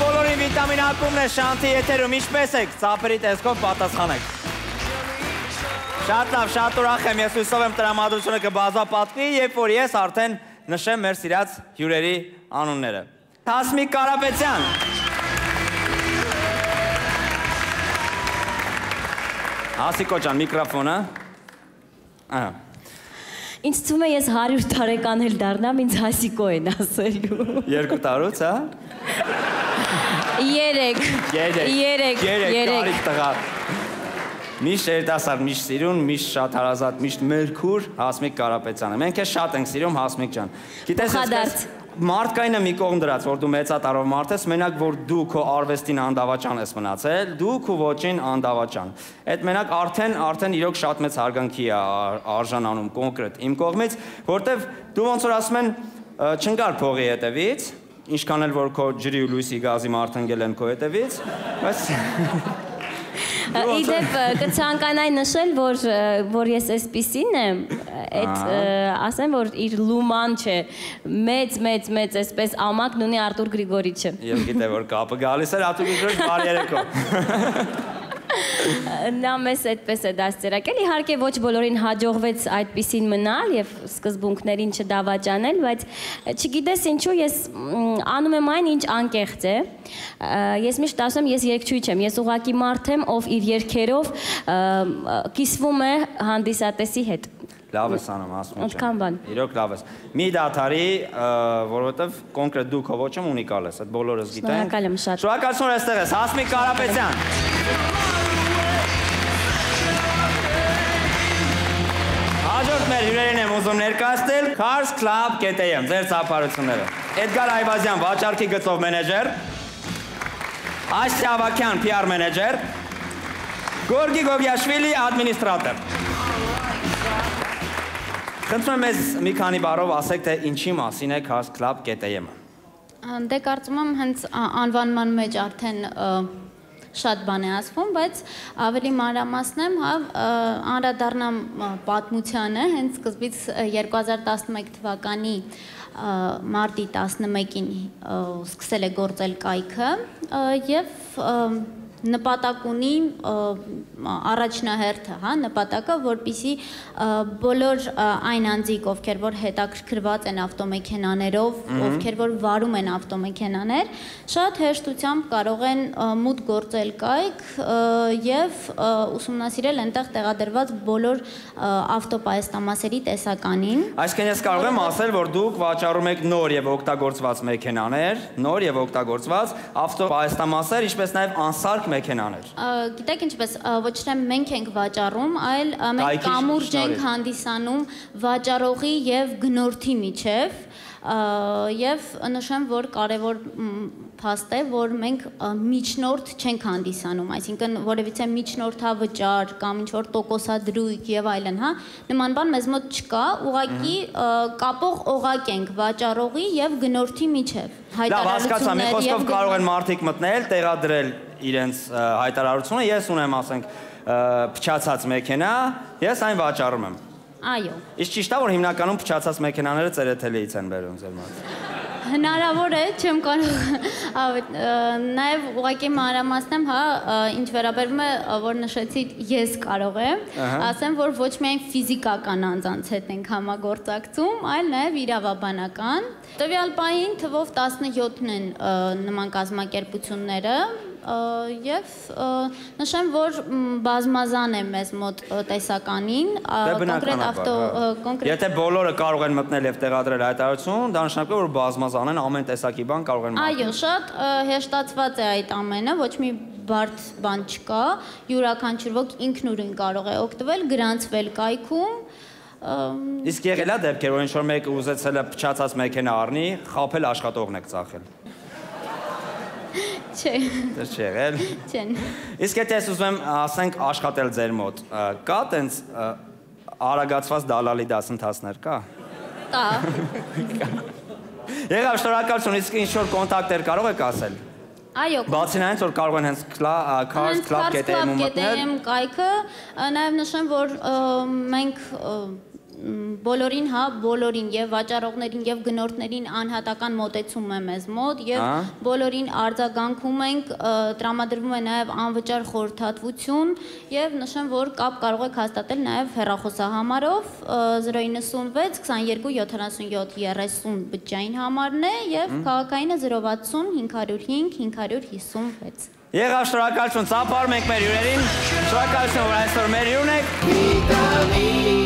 բոլորին վիտամին ակումն է շանթի եթերում, ինչպես եք, ծապերի տեսքով պատասխանեք։ Շատ լավ, շատ ուրախ եմ, ես հույսով եմ տրամադրությունը կբազապատվի, երբ որ ես արդեն նշեմ մեր սիրած հյուրերի անունները։ Հասմիկ Կարապետյան։ Հասիկո ջան, միկրոֆոնը։ Ահա։ Ինձ թվում է ես 100 տարեկան էլ դառնամ, ինձ հասիկո են ասելու։ Երկու տարուց, հա։ 3 Երեք։ 3 Երեք, կարիք տղա։ Միշտ երիտասարդ, միշտ սիրուն, միշտ շատ հարազատ, միշտ մերքուր Հասմիկ Կարապետյանը։ Մենք քեզ շատ ենք սիրում Հասմիկ ջան։ Գիտես, այսպես մարդկայինը մի կողմ դրած, որ դու մեծատարով մարդ ես, մենակ որ դու քո արվեստին անդավաճան ես մնացել, դու քո ոչին անդավաճան։ Այդ մենակ արդեն արդեն իրոք շատ մեծ հարգանքի է ար- արժանանում կոնկրետ իմ կողմից, որտեվ դու ոնց որ ասում են ը, չընկար փողի հետևից, ինչքան էլ որ քո ջրի ու լույսի գազի մարդ ընկել են քո հետևից, բայց Իդեպ կցանկանայի նշել, որ որ ես այսպեսին եմ, այդ ասեմ որ իր լուման չէ, մեծ մեծ մեծ այսպես ամակն ունի Արտուր Գրիգորիչը։ Եվ գիտե որ կապը գալիս էր ատուկի շուրջ բարի երեկո։ Նա մեզ այդպես է դաստիարակել։ Իհարկե ոչ բոլորին հաջողվեց այդպեսին մնալ եւ սկզբունքներին չդավաճանել, բայց չգիտես ինչու ես անում եմ այն, ինչ անկեղծ է։ Ես միշտ ասում եմ, ես երգչուհի չեմ, ես ուղակի մարդ եմ, ով իր ա, կիսվում է հանդիսատեսի հետ։ Լավ ես անում, ասում եմ։ Այդքան բան։ Իրոք լավ ես։ Մի դաթարի, որովհետև կոնկրետ դու քո ոչում ունիկալ ես, այդ բոլորս գիտեն։ Շնորհակալ եմ շատ։ Շնորհակալություն որ այստեղ ես։ Հասմիկ Կարապետյան։ հյուրերին եմ ուզում ներկայացնել Cars Club.am, ձեր ծափարությունները։ Էդգար Այվազյան, վաճառքի գծով մենեջեր։ Աշտի Ավակյան, PR մենեջեր։ Գորգի Գոգյաշվիլի, ադմինիստրատոր։ Խնդրում եմ մեզ մի քանի բառով ասեք, թե ինչի մասին է Cars Club.am-ը։ Դե կարծում եմ հենց անվանման մեջ արդեն շատ բան է ասվում, բայց ավելի մանրամասնեմ, հա, անդրադառնամ պատմությանը, հենց սկզբից ը, 2011 թվականի մարտի 11-ին ը, սկսել է գործել կայքը եւ ը, նպատակ ունի առաջնահերթը, հա, նպատակը, որպիսի ը, բոլոր այն անձիկ, ովքեր որ հետաքրքրված են ավտոմեքենաներով, ովքեր որ վարում են ավտոմեքենաներ, շատ հեշտությամբ կարող են մուտք գործել կայք եւ ուսումնասիրել այնտեղ տեղադրված բոլոր ը, ավտոպայեստամասերի տեսականին։ Այսինքն ես կարող եմ ասել, որ դուք վաճառում եք նոր եւ օգտագործված մեքենաներ, նոր եւ օգտագործված ավտոպայեստամասեր, ինչպես նաեւ անսարք մեքենաներ։ Ա, Գիտեք ինչպես, ոչ թե մենք ենք վաճառում, այլ մենք կամուրջ ենք հանդիսանում վաճառողի եւ գնորդի միջև եւ նշեմ, որ կարևոր մ, փաստ է, որ մենք միջնորդ չենք հանդիսանում, այսինքն որևիցե միջնորդավճար կամ ինչ որ տոկոսադրույք եւ այլն, հա, նման բան մեզ մոտ չկա, ուղղակի ա, կապող օղակ ենք վաճառողի եւ գնորդի միջև։ Լավ, հասկացա, մի խոսքով կարող են մարդիկ մտնել, տեղադրել իրենց հայտարարությունը, ես ունեմ, ասենք, փչացած մեքենա, ես այն վաճառում եմ։ Այո։ Իսկ ճիշտ է, որ հիմնականում փչացած մեքենաները ծերեթելիից են բերում ձեր մոտ։ Հնարավոր է, չեմ կարող նաև ուղղակի մանրամասնեմ, հա, ինչ վերաբերում է, որ նշեցի, ես կարող եմ, ասեմ, որ ոչ միայն ֆիզիկական անձանց հետ ենք համագործակցում, այլ նաև իրավաբանական։ Տվյալ պահին թվով 17-ն են նման կազմակերպությունները, եւ նշեմ, որ բազմազան է մեզ մոտ տեսականին, Դե կոնկրետ ավտո հա։ ը, կոնկրետ Եթե բոլորը կարող են մտնել եւ տեղադրել հայտարարություն, դա նշանակում է, որ բազմազան են, ամեն տեսակի բան կարող են Այո, շատ հեշտացված է այդ ամենը, ոչ մի բարդ բան չկա։ Յուրաքանչյուր ոք ինքնուրույն կարող է օգտվել, գրանցվել կայքում։ Իսկ եղել է դեպքեր, որ ինչ-որ մեկը ուզեցել է փչացած մեքենա առնի, խափել աշխատողն եք ծախել։ Չէ, Դա չի եղել։ չեն։ Իսկ եթե ես ուզում եմ, ասենք, աշխատել ձեր մոտ, կա տենց արագացված դալալի դասընթացներ կա։ Տա։ Եղավ շնորհակալություն, իսկ ինչ որ կոնտակտեր կարող եք ասել։ Այո, Բացի նրանից, որ կարող են հենց Cars Club.am-ում մտնել։ GTM կայքը, ը, նաև նշեմ, որ մենք բոլորին, հա, բոլորին եւ վաճառողներին եւ գնորդներին անհատական մոտեցում է մեզ մոտ եւ Ահա։ բոլորին արձագանքում ենք, տրամադրվում է նաեւ անվճար խորհրդատվություն եւ նշեմ, որ կապ կարող եք հաստատել նաեւ հեռախոսահամարով ը, 096 22 77 30 բջջային համարն է եւ քաղաքայինը 060 505 556 Եղավ շնորհակալություն, ծափարում ենք մեր հյուրերին։ Շնորհակալություն, որ այսօր մեր հյուրն եք։ Vitamin